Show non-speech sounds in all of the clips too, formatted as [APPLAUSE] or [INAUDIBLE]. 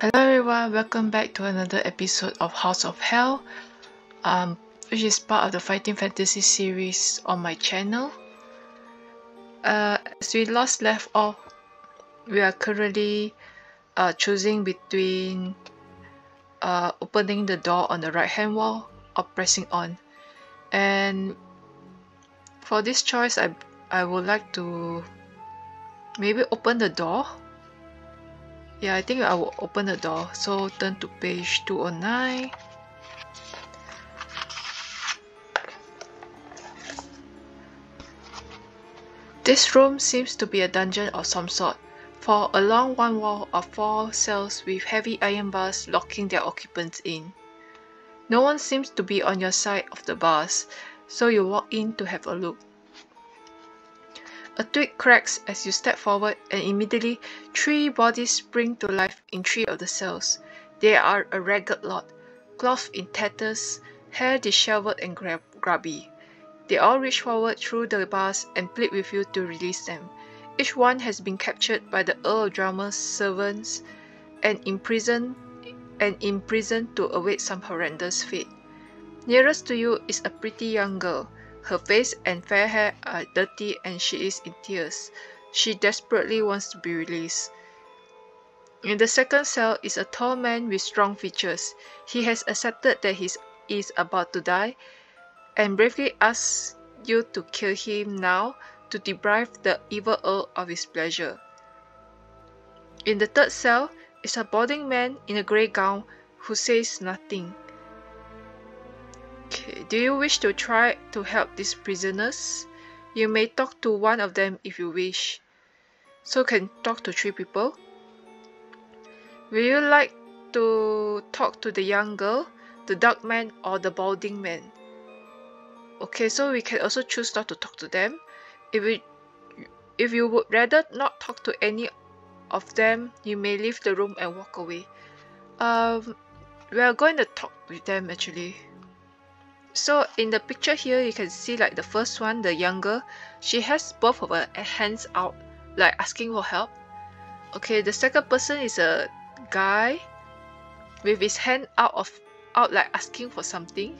Hello everyone, welcome back to another episode of House of Hell, um, which is part of the Fighting Fantasy series on my channel. Uh, as we last left off, we are currently uh, choosing between uh, opening the door on the right hand wall or pressing on. And for this choice, I, I would like to maybe open the door yeah I think I will open the door so turn to page 209 This room seems to be a dungeon of some sort, for along one wall are four cells with heavy iron bars locking their occupants in. No one seems to be on your side of the bars, so you walk in to have a look. A twig cracks as you step forward and immediately three bodies spring to life in three of the cells. They are a ragged lot, clothed in tatters, hair disheveled and grab grubby. They all reach forward through the bars and plead with you to release them. Each one has been captured by the Earl of Drumer's servants and imprisoned and imprisoned to await some horrendous fate. Nearest to you is a pretty young girl. Her face and fair hair are dirty and she is in tears. She desperately wants to be released. In the second cell is a tall man with strong features. He has accepted that he is about to die and bravely asks you to kill him now to deprive the evil Earl of his pleasure. In the third cell is a balding man in a grey gown who says nothing. Okay, do you wish to try to help these prisoners? You may talk to one of them if you wish. So can talk to three people. Will you like to talk to the young girl, the dark man, or the balding man? Okay, so we can also choose not to talk to them. If we if you would rather not talk to any of them, you may leave the room and walk away. Um, we are going to talk with them actually so in the picture here you can see like the first one the younger she has both of her hands out like asking for help. Okay the second person is a guy with his hand out of out like asking for something.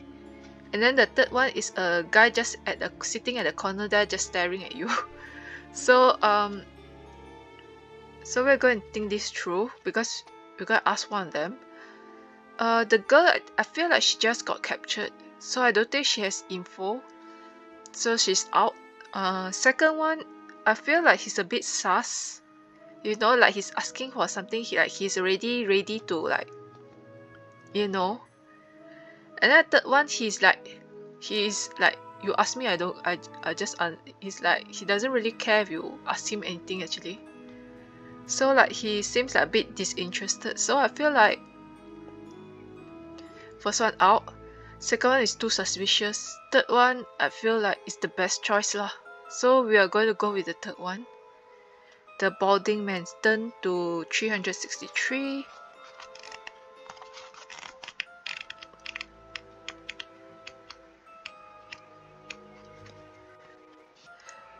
And then the third one is a guy just at the sitting at the corner there just staring at you. [LAUGHS] So um so we're going to think this through because we're going to ask one of them. Uh the girl I feel like she just got captured so I don't think she has info. So she's out. Uh second one I feel like he's a bit sus. You know like he's asking for something he like he's already ready to like you know. And then third one he's like he's like you ask me I don't I, I just uh, he's like he doesn't really care if you ask him anything actually. So like he seems like a bit disinterested. So I feel like first one out Second one is too suspicious. Third one, I feel like is the best choice lah. So we are going to go with the third one. The balding man's turn to 363.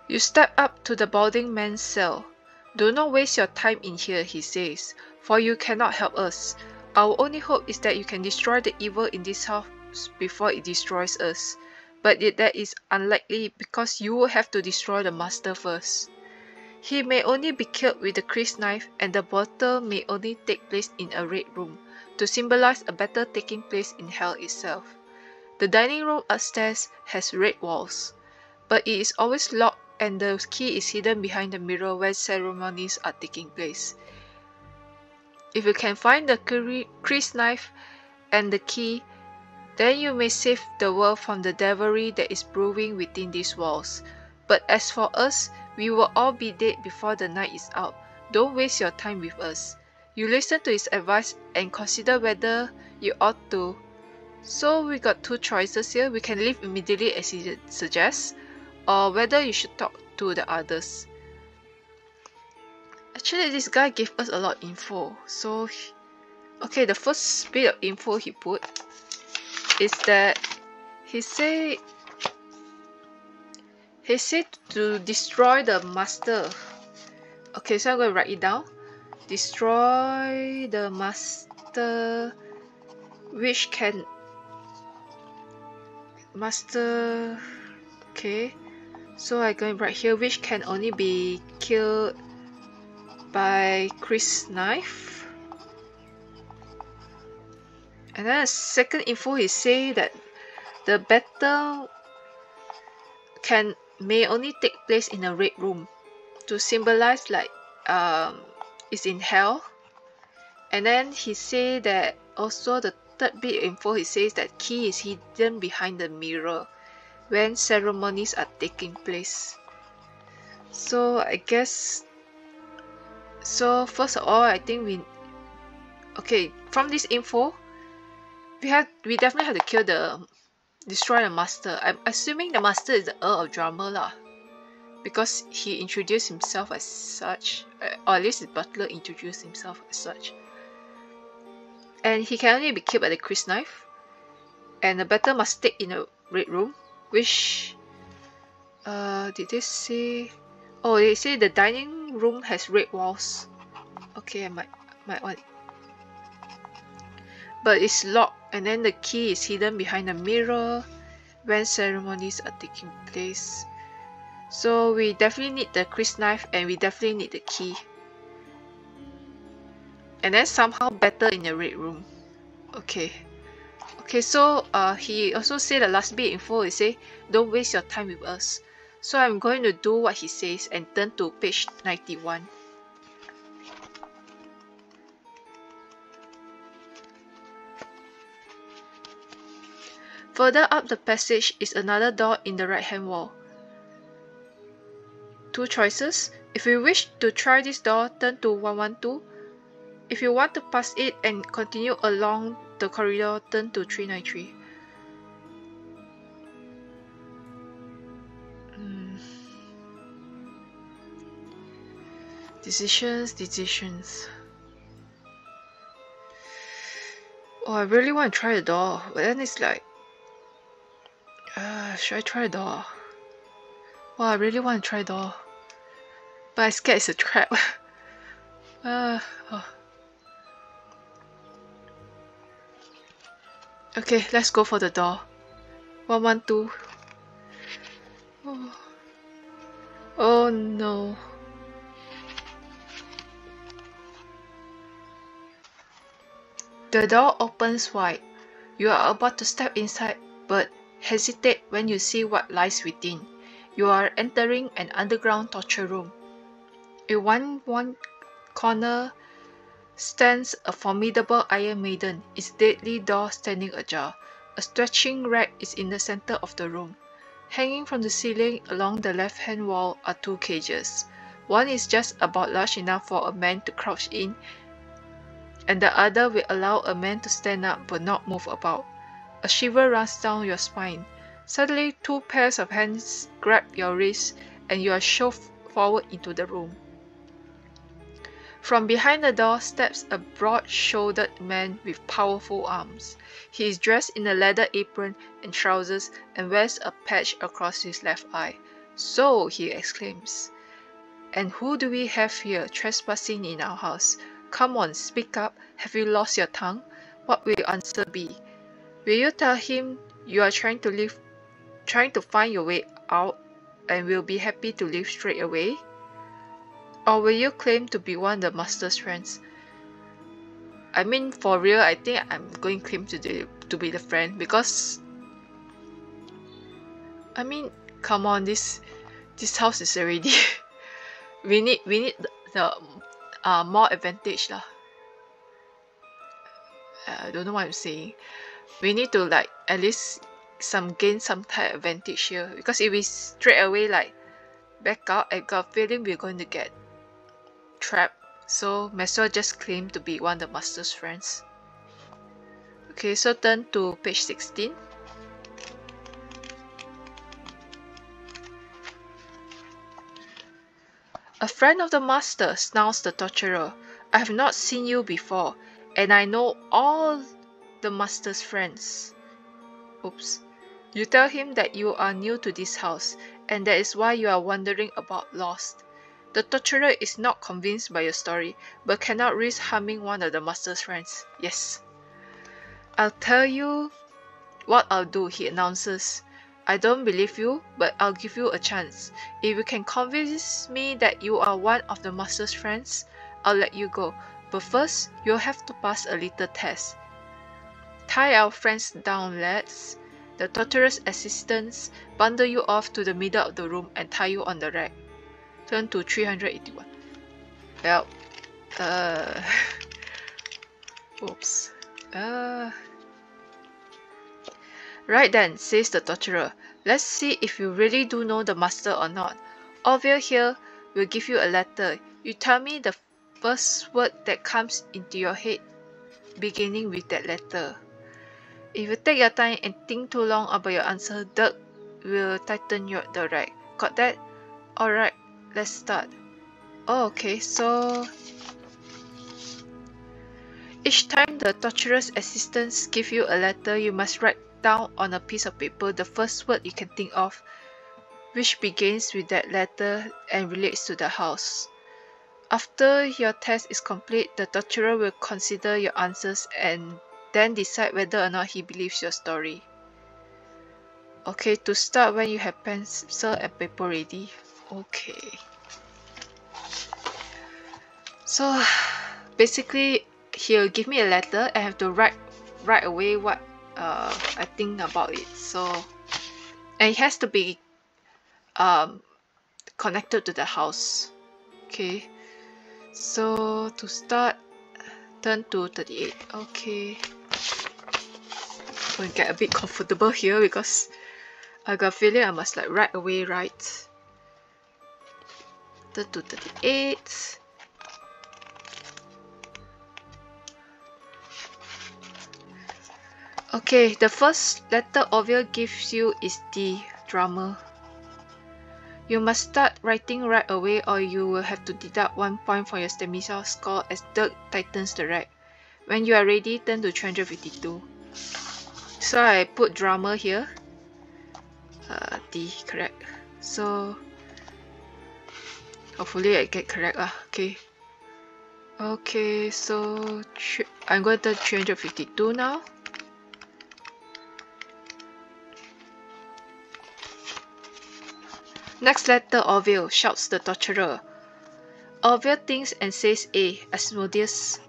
You step up to the balding man's cell. Do not waste your time in here, he says, for you cannot help us. Our only hope is that you can destroy the evil in this house before it destroys us. But that is unlikely because you will have to destroy the master first. He may only be killed with the Kris knife and the battle may only take place in a red room to symbolize a battle taking place in hell itself. The dining room upstairs has red walls, but it is always locked and the key is hidden behind the mirror where ceremonies are taking place. If you can find the Kris knife and the key, then you may save the world from the devilry that is brewing within these walls. But as for us, we will all be dead before the night is out. Don't waste your time with us. You listen to his advice and consider whether you ought to. So we got two choices here. We can leave immediately as he suggests, or whether you should talk to the others. Actually, this guy gave us a lot of info. So, okay, the first bit of info he put is that he said he said to destroy the master. Okay so I'm going to write it down. Destroy the master which can master okay. So I going right here which can only be killed by Kris knife and then the second info is say that the battle can may only take place in a red room to symbolize like um is in hell. And then he say that also the third bit info he says that key is hidden behind the mirror when ceremonies are taking place. So i guess so first of all i think we okay from this info we have we definitely have to kill the destroy the master i'm assuming the master is the earl of Drumer lah because he introduced himself as such, uh, or at least his butler introduced himself as such. And he can only be killed by the Kris knife, and the battle must take in a red room, which uh did they say oh they say the dining room has red walls. Okay I might might want but it's locked and then the key is hidden behind a mirror when ceremonies are taking place. So we definitely need the Kris knife and we definitely need the key. And then somehow better in the red room. Okay. Okay, so uh, he also said the last bit info he say, don't waste your time with us. So I'm going to do what he says and turn to page 91. Further up the passage is another door in the right hand wall two choices. If you wish to try this door, turn to 112. If you want to pass it and continue along the corridor, turn to 393. Hmm. Decisions, decisions. Oh, I really want to try the door, but then it's like, should I try the door? Well, I really want to try the door. But I scared it's a trap. [LAUGHS] uh, oh. Okay, let's go for the door. 112. Oh. oh no. The door opens wide. You are about to step inside, but hesitate when you see what lies within. You are entering an underground torture room. In one, one corner stands a formidable Iron Maiden, its deadly door standing ajar. A stretching rack is in the center of the room. Hanging from the ceiling along the left-hand wall are two cages. One is just about large enough for a man to crouch in, and the other will allow a man to stand up but not move about. A shiver runs down your spine. Suddenly, two pairs of hands grab your wrists and you are shoved forward into the room. From behind the door steps a broad-shouldered man with powerful arms. He is dressed in a leather apron and trousers and wears a patch across his left eye. So, he exclaims, and who do we have here trespassing in our house? Come on, speak up. Have you lost your tongue? What will your answer be? Will you tell him you are trying to leave trying to find your way out and will be happy to leave straight away? Or will you claim to be one of the master's friends? I mean, for real, I think I'm going to claim to, do, to be the friend because I mean, come on, this this house is already [LAUGHS] we need we need the, the uh, more advantage lah. I don't know what I'm saying. We need to like at least some gain some type advantage here. Because if we straight away like back out I got feeling we're going to get trapped so might as well just claim to be one of the master's friends. Okay so turn to page 16 A friend of the master, snarls the torturer. I have not seen you before, and I know all the master's friends. Oops. You tell him that you are new to this house, and that is why you are wandering about lost. The torturer is not convinced by your story, but cannot risk harming one of the master's friends. Yes. I'll tell you what I'll do, he announces. I don't believe you, but I'll give you a chance. If you can convince me that you are one of the master's friends, I'll let you go. But first, you'll have to pass a little test. Tie our friends down, lads. The torturer's assistants bundle you off to the middle of the room and tie you on the rack. Turn to 381. Well, uh, [LAUGHS] oops. Uh, right then, says the torturer. Let's see if you really do know the master or not. Over here will give you a letter. You tell me the first word that comes into your head beginning with that letter. If you take your time and think too long about your answer, Dirk will tighten your the. Got that? Alright, let's start. Oh, okay, so... Each time the torturer's assistants give you a letter, you must write down on a piece of paper the first word you can think of, which begins with that letter and relates to the house. After your test is complete, the torturer will consider your answers and then decide whether or not he believes your story. Okay, to start when you have pencil and paper ready. Okay. So basically he'll give me a letter. I have to write right away what uh, I think about it. So and it has to be um, connected to the house. Okay. So to start, turn to 38. Okay. Get a bit comfortable here because I got a feeling I must like right away write. Turn to 38. Okay, the first letter Orville gives you is D, Drumer. You must start writing right away or you will have to deduct one point for your stamina score as Dirk tightens the rack. When you are ready, turn to 352. So I put Drumer here. Uh, D, correct. So hopefully I get correct lah. Okay. Okay, so I'm going to 352 now. Next letter Orville, shouts the torturer. Orville thinks and says A, Asmodeus.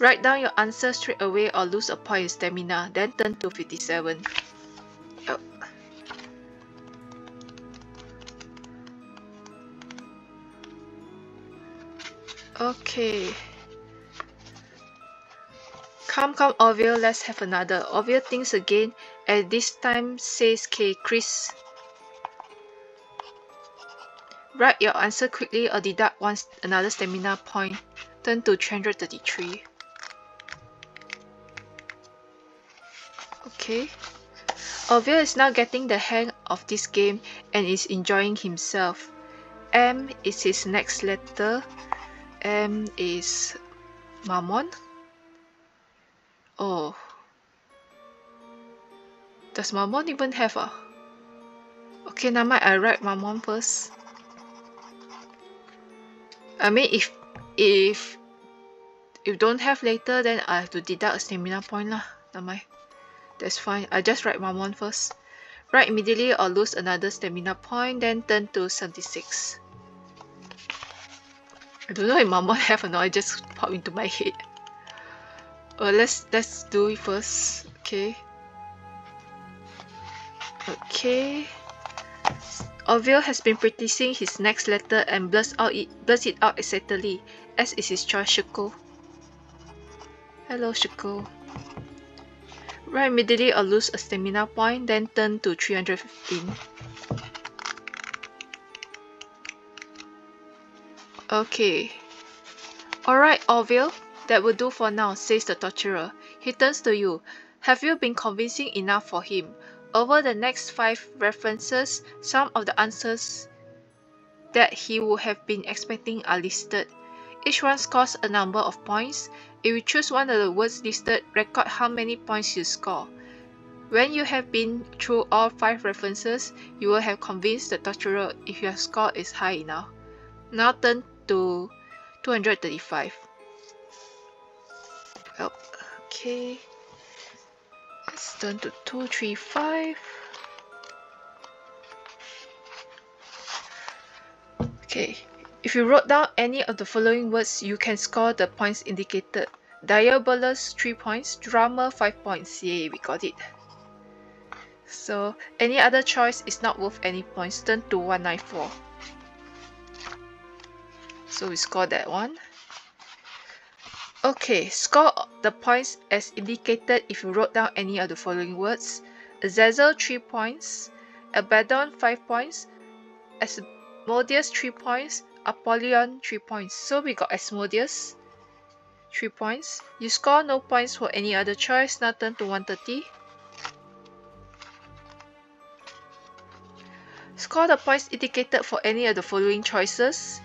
Write down your answer straight away or lose a point in stamina, then turn to 57. Oh. Okay. Come, come, Orville, let's have another. Orville thinks again and this time says K. Kris. Write your answer quickly or deduct one another stamina point. Turn to 333. Okay. Orville is now getting the hang of this game and is enjoying himself. M is his next letter. M is Mammon. Oh. Does Mammon even have a? Okay, now I write Mammon first. I mean, if if if don't have later, then I have to deduct a stamina point lah. Never That's fine. I just write Mammon first. Write immediately or lose another stamina point, then turn to 76. I don't know if Mammon [LAUGHS] have or not, it just popped into my head. Well, let's let's do it first. Okay. Okay. Orville has been practicing his next letter and blurts out it blurts it out excitedly, as is his choice Shuko. Hello Shuko. Write immediately or lose a stamina point, then turn to 315. Okay. Alright, Orville. That will do for now, says the torturer. He turns to you. Have you been convincing enough for him? Over the next five references, some of the answers that he would have been expecting are listed. Each one scores a number of points. If you choose one of the words listed, record how many points you score. When you have been through all five references, you will have convinced the torturer if your score is high enough. Now turn to 235. Oh, okay. Let's turn to 235. Okay, if you wrote down any of the following words, you can score the points indicated. Diabolus 3 points, Drumer 5 points. Yay, we got it. So any other choice is not worth any points. Turn to 194. So we score that one. Okay, score the points as indicated if you wrote down any of the following words. Azazel 3 points, Abaddon 5 points, Asmodeus 3 points, Apollyon 3 points. So we got Asmodeus 3 points. You score no points for any other choice. Now turn to 130. Score the points indicated for any of the following choices.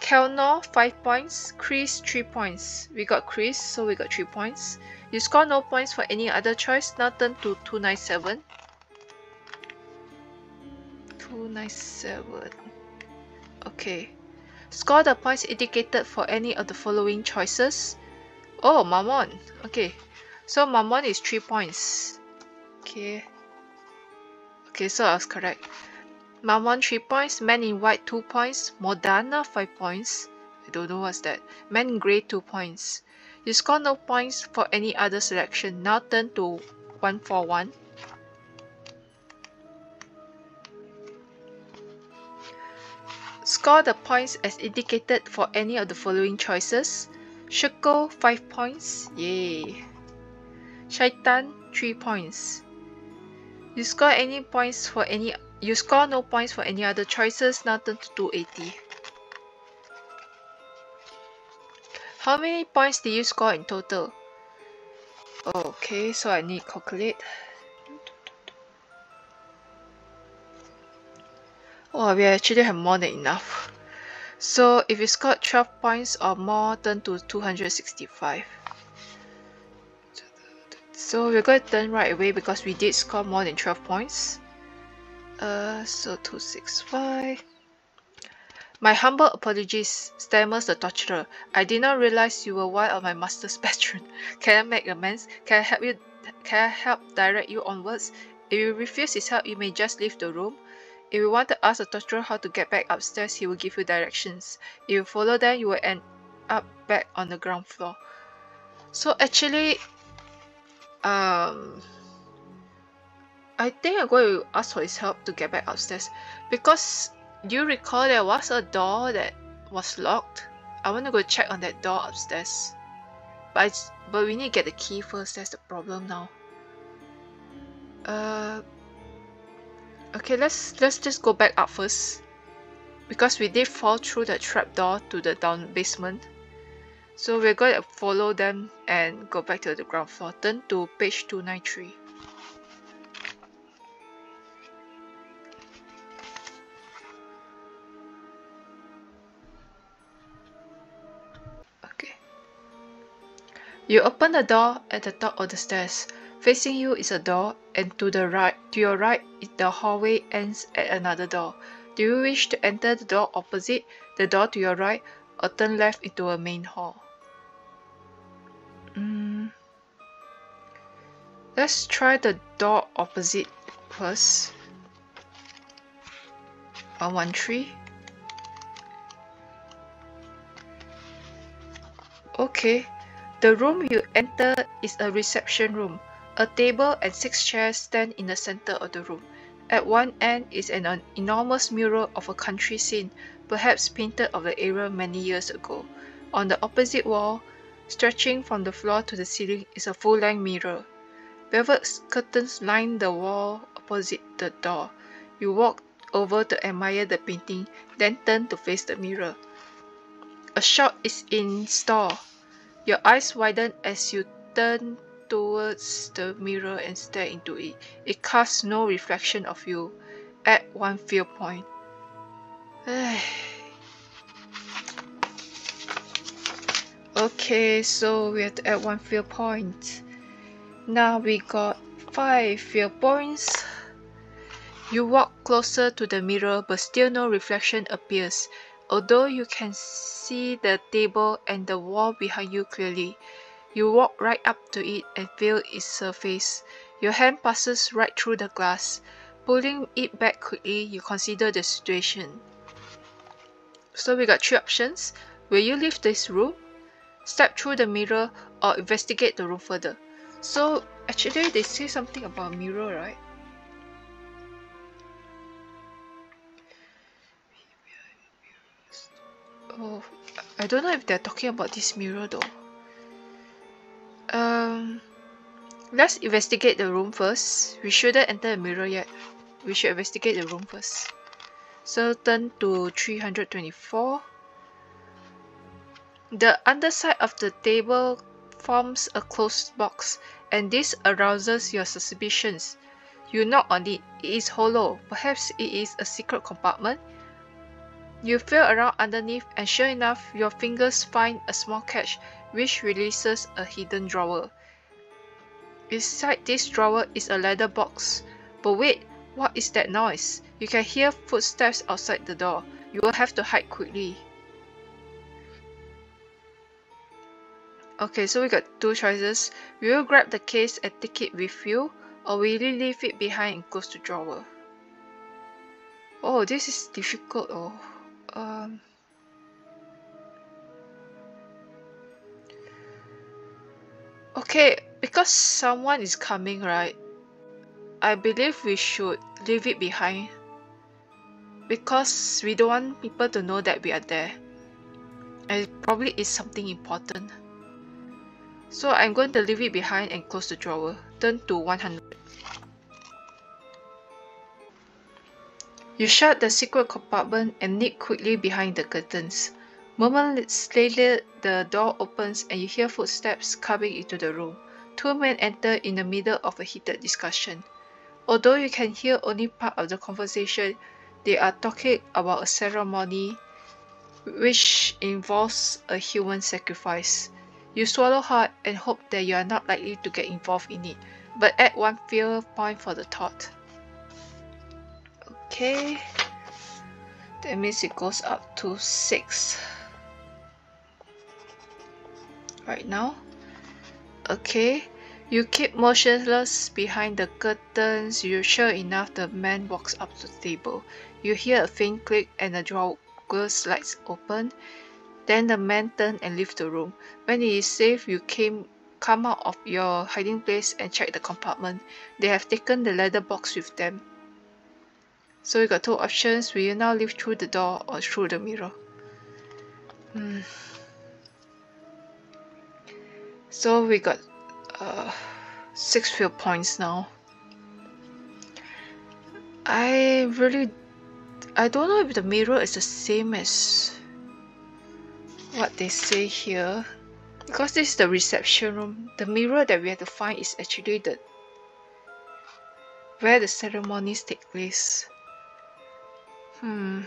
Kelnor 5 points, Kris 3 points. We got Kris, so we got 3 points. You score no points for any other choice. Now turn to 297. 297. Okay. Score the points indicated for any of the following choices. Oh, Mammon. Okay. So Mammon is 3 points. Okay. Okay, so I was correct. Mammon 3 points, Man in White 2 points, Modana 5 points. I don't know what's that. Man in Grey 2 points. You score no points for any other selection. Now turn to 141. Score the points as indicated for any of the following choices. Shuko 5 points. Yay. Shaitan 3 points. You score any points for any you score no points for any other choices, now turn to 280. How many points did you score in total? Okay, so I need to calculate. Oh, we actually have more than enough. So if you scored 12 points or more, turn to 265. So we're going to turn right away because we did score more than 12 points. Uh, so 265. My humble apologies, stammers the torturer. I did not realize you were one of my master's [LAUGHS] patron. Can I make amends? Can I help you? Can I help direct you onwards? If you refuse his help, you may just leave the room. If you want to ask the torturer how to get back upstairs, he will give you directions. If you follow them, you will end up back on the ground floor. So actually, um, I think I'm going to ask for his help to get back upstairs because you recall there was a door that was locked? I want to go check on that door upstairs. But but we need to get the key first, that's the problem now. Uh Okay, let's let's just go back up first. Because we did fall through the trap door to the down basement. So we're going to follow them and go back to the ground floor. Turn to page 293. Okay. You open the door at the top of the stairs. Facing you is a door and to the right to your right the hallway ends at another door. Do you wish to enter the door opposite the door to your right or turn left into a main hall? Mm. Let's try the door opposite first. 113. Okay, the room you enter is a reception room. A table and six chairs stand in the center of the room. At one end is an enormous mural of a country scene, perhaps painted of the area many years ago. On the opposite wall, Stretching from the floor to the ceiling is a full-length mirror. Velvet curtains line the wall opposite the door. You walk over to admire the painting, then turn to face the mirror. A shot is in store. Your eyes widen as you turn towards the mirror and stare into it. It casts no reflection of you. Add one fear point. [SIGHS] Okay, so we have to add one field point. Now we got 5. Your points. You walk closer to the mirror but still no reflection appears. Although you can see the table and the wall behind you clearly, you walk right up to it and feel its surface. Your hand passes right through the glass. Pulling it back quickly, you consider the situation. So we got three options. Will you leave this room? Step through the mirror or investigate the room further? So actually they say something about mirror, right? Oh, I don't know if they're talking about this mirror though. Um, let's investigate the room first. We shouldn't enter the mirror yet. We should investigate the room first. So turn to 324. The underside of the table forms a closed box and this arouses your suspicions. You knock on it. It is hollow. Perhaps it is a secret compartment you feel around underneath and sure enough, your fingers find a small catch which releases a hidden drawer. Inside this drawer is a leather box. But wait, what is that noise? You can hear footsteps outside the door. You will have to hide quickly. Okay, so we got two choices. Will you grab the case and take it with you? Or will you leave it behind and close the drawer? Oh, this is difficult. Oh um, okay because someone is coming right I believe we should leave it behind because we don't want people to know that we are there. And it probably is something important. So I'm going to leave it behind and close the drawer. Turn to 100 You shut the secret compartment and nip quickly behind the curtains. Moments later, the door opens and you hear footsteps coming into the room. Two men enter in the middle of a heated discussion. Although you can hear only part of the conversation, they are talking about a ceremony which involves a human sacrifice. You swallow hard and hope that you are not likely to get involved in it, but add one fear point for the thought. Okay. That means it goes up to 6. Right now. Okay. You keep motionless behind the curtains. You're sure enough the man walks up to the table. You hear a faint click and the drawer slides open. Then the man turns and leaves the room. When it is safe, you came come out of your hiding place and check the compartment. They have taken the leather box with them. So we got two options. Will now leave through the door or through the mirror? Hmm. So we got uh, six field points now. I really I don't know if the mirror is the same as what they say here because this is the reception room the mirror that we have to find is actually the where the ceremonies take place Hmm.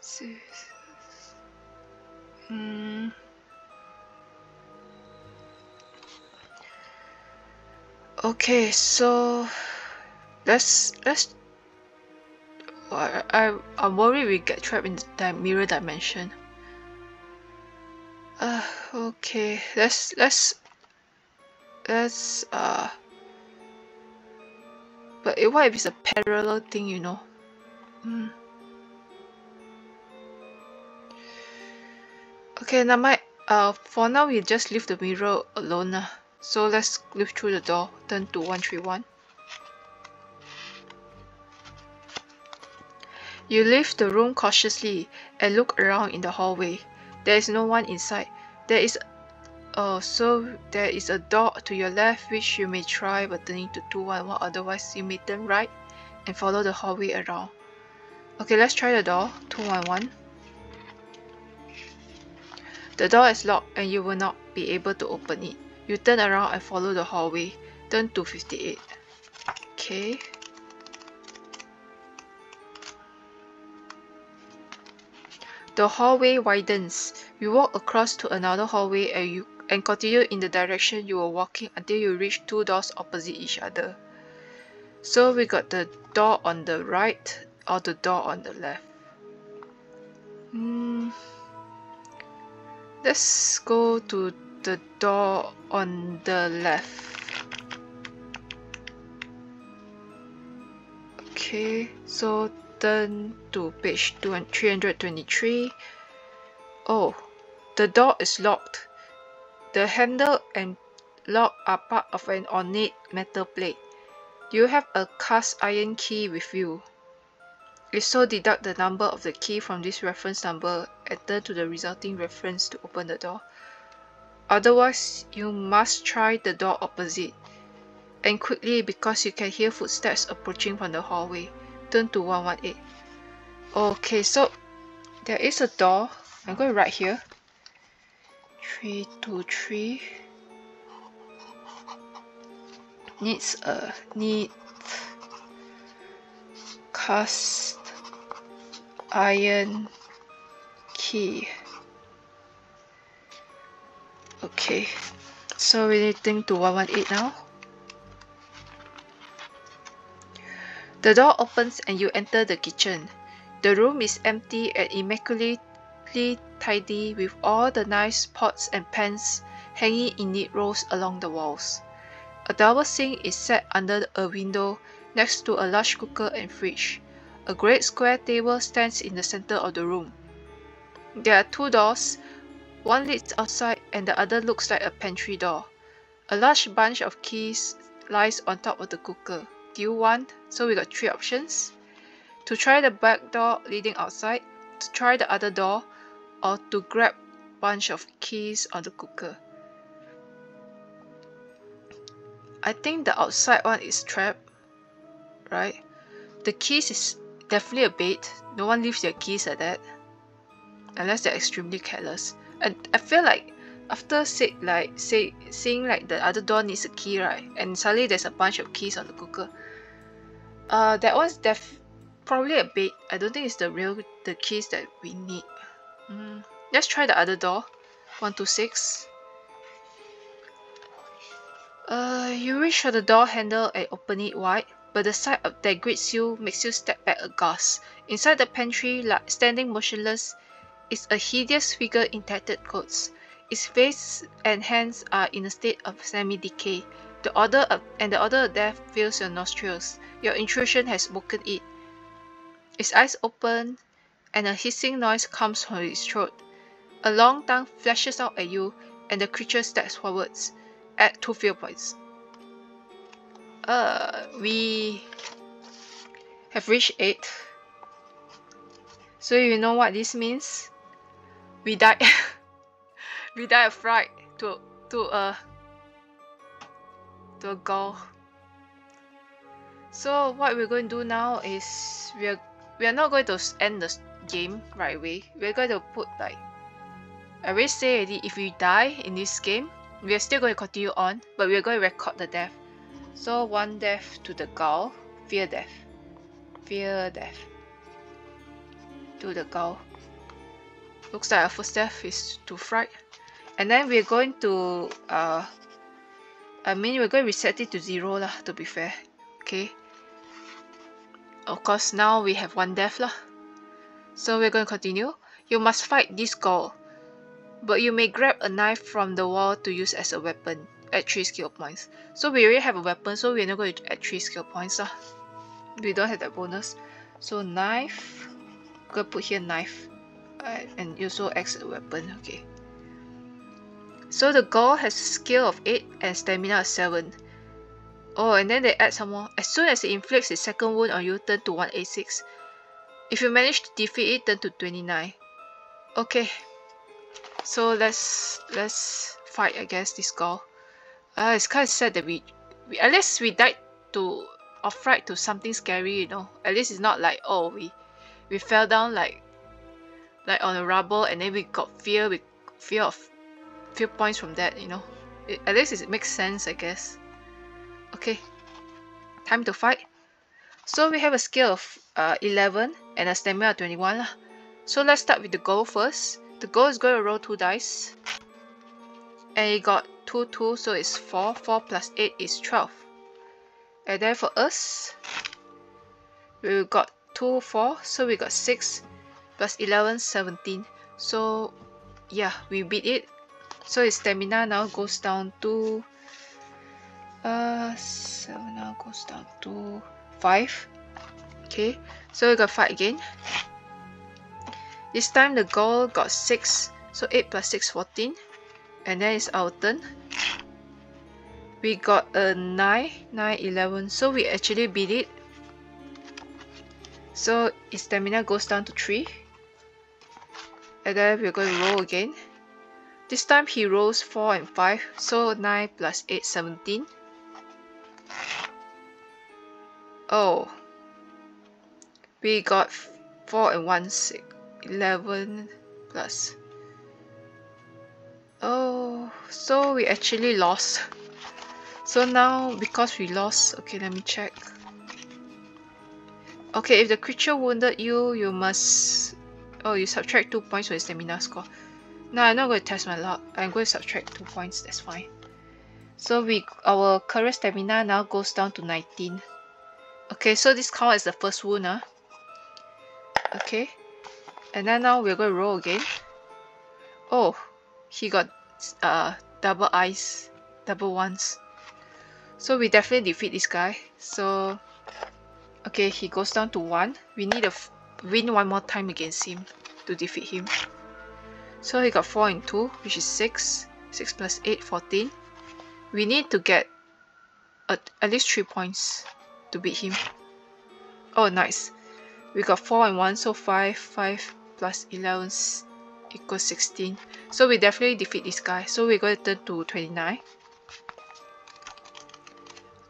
So, Hmm. Okay, so let's let's. I, I I'm worried we get trapped in the mirror dimension. Uh, okay, let's let's let's uh but what if it's a parallel thing, you know? Mm. Okay, now my uh for now we just leave the mirror alone. Uh. So let's live through the door, turn to 131. You leave the room cautiously and look around in the hallway. There is no one inside. There is Oh, so there is a door to your left which you may try but turning to 211 otherwise you may turn right and follow the hallway around. Okay, let's try the door, 211. The door is locked and you will not be able to open it. You turn around and follow the hallway, turn to 58. Okay. The hallway widens. You walk across to another hallway and you and continue in the direction you were walking until you reach two doors opposite each other. So we got the door on the right or the door on the left. Hmm. Let's go to the door on the left. Okay, so turn to page 323. Oh, the door is locked. The handle and lock are part of an ornate metal plate. You have a cast iron key with you. If so, deduct the number of the key from this reference number and turn to the resulting reference to open the door. Otherwise, you must try the door opposite. And quickly because you can hear footsteps approaching from the hallway. Turn to 118. Okay, so there is a door. I'm going right here. 323 needs a need cast iron key. Okay so we relating to 118 now. The door opens and you enter the kitchen. The room is empty and immaculately tidy with all the nice pots and pans hanging in neat rows along the walls a double sink is set under a window next to a large cooker and fridge a great square table stands in the center of the room. There are two doors, one leads outside and the other looks like a pantry door. A large bunch of keys lies on top of the cooker. Do you want? So we got three options. To try the back door leading outside, to try the other door, or to grab bunch of keys on the cooker. I think the outside one is trap, right? The keys is definitely a bait. No one leaves their keys at that. Unless they're extremely careless. And I feel like after say like say seeing like the other door needs a key right and suddenly there's a bunch of keys on the cooker uh that was def probably a bait i don't think it's the real the keys that we need mm, let's try the other door 126 uh you reach for the door handle and open it wide but the sight of that greets you makes you step back aghast. Inside the pantry, like standing motionless, is a hideous figure in tattered clothes. Its face and hands are in a state of semi-decay. The odor of, and the odor of death fills your nostrils. Your intrusion has woken it. Its eyes open, and a hissing noise comes from its throat. A long tongue flashes out at you, and the creature steps forwards. Add two fear points. Uh, we have reached 8 so you know what this means? We died [LAUGHS] we died of fright to to a to a ghoul so what we're going to do now is we're we are not going to end the game right away we're going to put like I already say already if we die in this game we are still going to continue on but we're going to record the death so one death to the ghoul, fear death, fear death to the ghoul. Looks like our first death is to fright. And then we're going to, uh, I mean we're going to reset it to zero lah, to be fair. Okay. Of course now we have one death lah. So we're going to continue. You must fight this ghoul. But you may grab a knife from the wall to use as a weapon at 3 skill points. So we already have a weapon, so we're not going to add 3 skill points. Uh. We don't have that bonus. So knife, I'm going to put here knife. Uh, and also X a weapon, okay. So the ghoul has a skill of 8 and stamina of 7. Oh, and then they add some more. As soon as it inflicts its second wound on you, turn to 186. If you manage to defeat it, turn to 29. Okay. So let's let's fight guess this ghoul. Uh, it's kind of sad that we, we at least we died to of fright to something scary, you know. At least it's not like oh we we fell down like like on the rubble and then we got fear we fear of fear points from that, you know. It, at least it makes sense, I guess. Okay, time to fight. So we have a skill of uh, 11 and a stamina of 21 lah. So let's start with the ghoul first. The ghoul is going to roll two dice. and it got 2 2 so it's 4 4 plus 8 is 12 and then for us we got 2 4 so we got 6 plus 11 17 so yeah we beat it so his stamina now goes down to uh 7 now goes down to 5 okay so we got fight again. This time the ghoul got 6 so 8 plus 6 14 and then it's our turn. We got a 9 9 11 so we actually beat it. So his stamina goes down to 3 and then we're going to roll again. This time he rolls 4 and 5 so 9 plus 8 17 oh. We got 4 and 1 6 11 plus. Oh so we actually lost. So now because we lost okay let me check. Okay if the creature wounded you you must oh you subtract 2 points for your stamina score. No I'm not going to test my luck. I'm going to subtract 2 points that's fine. So we our current stamina now goes down to 19 okay so this count as the first wound huh? okay. And then now we're going to roll again. Oh he got uh double eyes double ones so we definitely defeat this guy. So okay he goes down to one. We need to win one more time against him to defeat him. So he got 4 and 2 which is 6 6 plus 8 14 we need to get at, at least 3 points to beat him. Oh nice. We got 4 and 1 so 5 5 plus 11 equals 16 so we definitely defeat this guy. So we're to turn to 29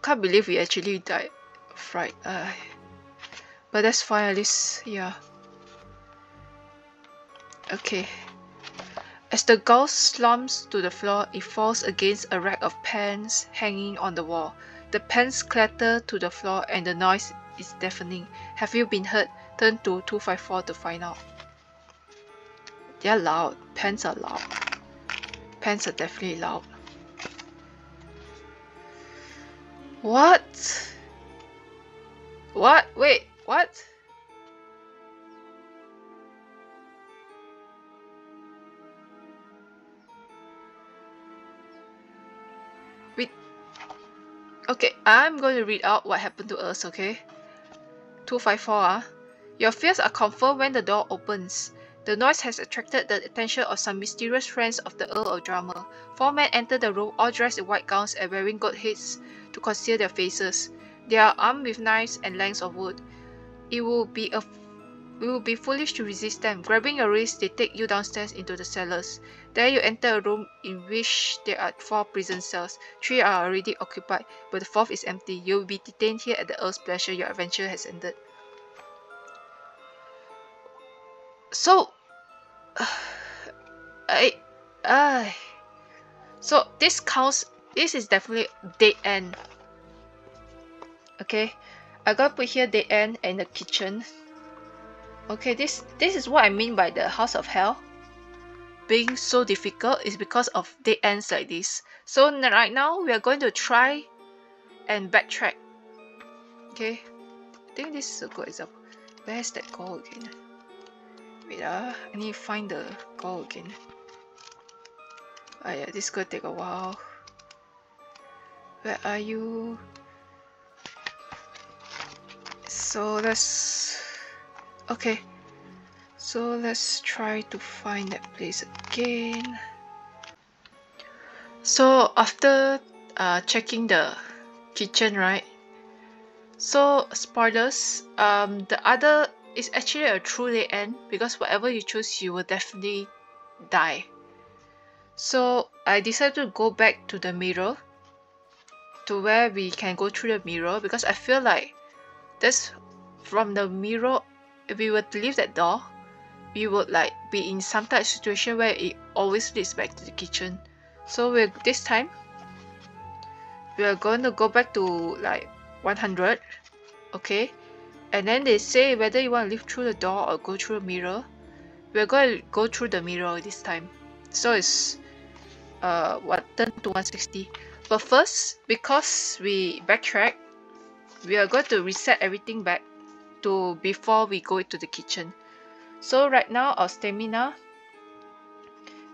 can't believe we actually died fright uh, but that's fine at least yeah. Okay. As the ghost slumps to the floor it falls against a rack of pans hanging on the wall the pans clatter to the floor and the noise is deafening have you been hurt turn to 254 to find out they're loud. Pens are loud. Pens are definitely loud. What? What? Wait, what? Okay, I'm going to read out what happened to us, okay? 254 ah. Your fears are confirmed when the door opens. The noise has attracted the attention of some mysterious friends of the Earl of Drumer. Four men enter the room, all dressed in white gowns and wearing goat heads to conceal their faces. They are armed with knives and lengths of wood. It will be a it will be foolish to resist them. Grabbing your wrist, they take you downstairs into the cellars. There you enter a room in which there are four prison cells. Three are already occupied, but the fourth is empty. You will be detained here at the Earl's pleasure. Your adventure has ended. so [SIGHS] I I so this counts this is definitely dead end okay I gotta put here dead end and the kitchen okay this this is what I mean by the house of hell being so difficult is because of dead ends like this so right now we are going to try and backtrack okay I think this is a good example where's that ghoul again Wait ah, I need to find the ghoul again. Ah yeah, this could take a while. Where are you? So let's... Okay. So let's try to find that place again. So after uh, checking the kitchen, right? So spoilers, um, the other is actually a true end because whatever you choose, you will definitely die. So I decided to go back to the mirror to where we can go through the mirror because I feel like this from the mirror if we were to leave that door we would like be in some type of situation where it always leads back to the kitchen. So we're this time we are going to go back to like 100 okay? And then they say whether you want to live through the door or go through a mirror. We're going to go through the mirror this time. So it's uh what turn to 160 but first because we backtrack we are going to reset everything back to before we go into the kitchen. So right now our stamina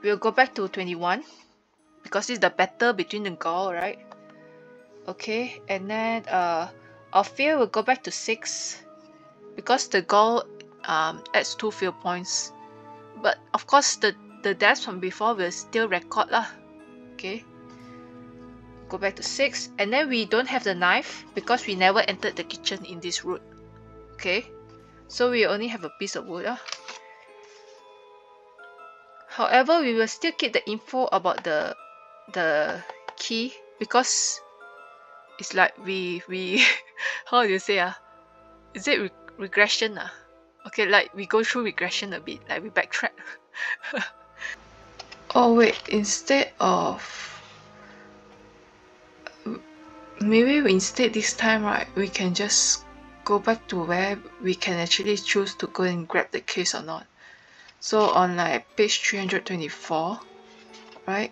we'll go back to 21 because it's the battle between the ghoul right? Okay and then uh our fear will go back to 6 because the ghoul um, adds 2 fear points. But of course the the deaths from before will still record lah. Okay. Go back to 6 and then we don't have the knife because we never entered the kitchen in this route okay. So we only have a piece of wood ah. however we will still keep the info about the the key because it's like we we [LAUGHS] how do you say ah? Is it re regression ah? Okay like we go through regression a bit like we backtrack. [LAUGHS] Oh wait instead of maybe we instead this time right we can just go back to where we can actually choose to go and grab the case or not. So on like page 324 right?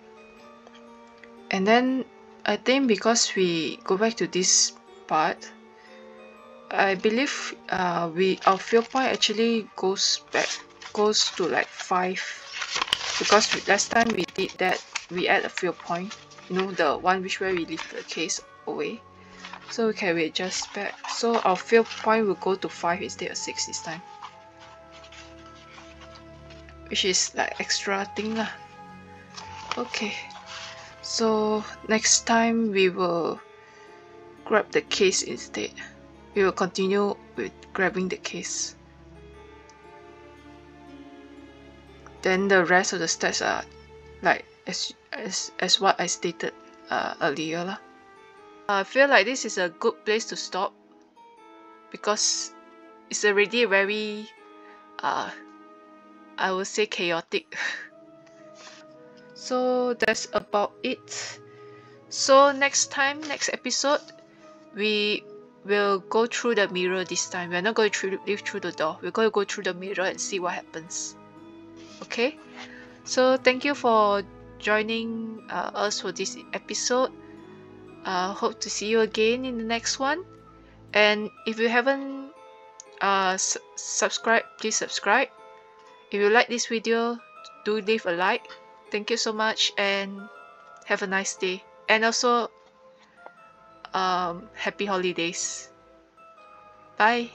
And then I think because we go back to this part I believe uh, we our fear point actually goes back goes to like 5 because last time we did that we add a fear point you know the one which where we leave the case away so we can readjust back. So our fear point will go to 5 instead of 6 this time. Which is like extra thing lah. Okay. So next time we will grab the case instead. We will continue with grabbing the case. Then the rest of the stats are like as as, as what I stated uh, earlier lah. I feel like this is a good place to stop because it's already very uh, I would say chaotic. [LAUGHS] So that's about it. So next time next episode we will go through the mirror this time. We're not going to live through the door. We're going to go through the mirror and see what happens. Okay? So thank you for joining uh, us for this episode uh, hope to see you again in the next one. And if you haven't uh, subscribe please subscribe. If you like this video do leave a like. Thank you so much and have a nice day. And also um, happy holidays. Bye